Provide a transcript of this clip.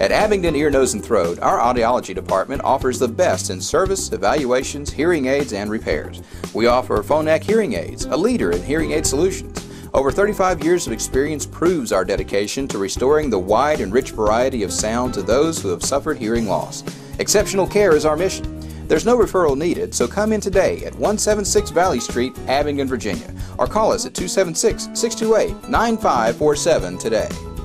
At Abingdon Ear, Nose, and Throat, our audiology department offers the best in service, evaluations, hearing aids, and repairs. We offer Phonak hearing aids, a leader in hearing aid solutions. Over 35 years of experience proves our dedication to restoring the wide and rich variety of sound to those who have suffered hearing loss. Exceptional care is our mission. There's no referral needed, so come in today at 176 Valley Street, Abingdon, Virginia, or call us at 276 628 9547 today.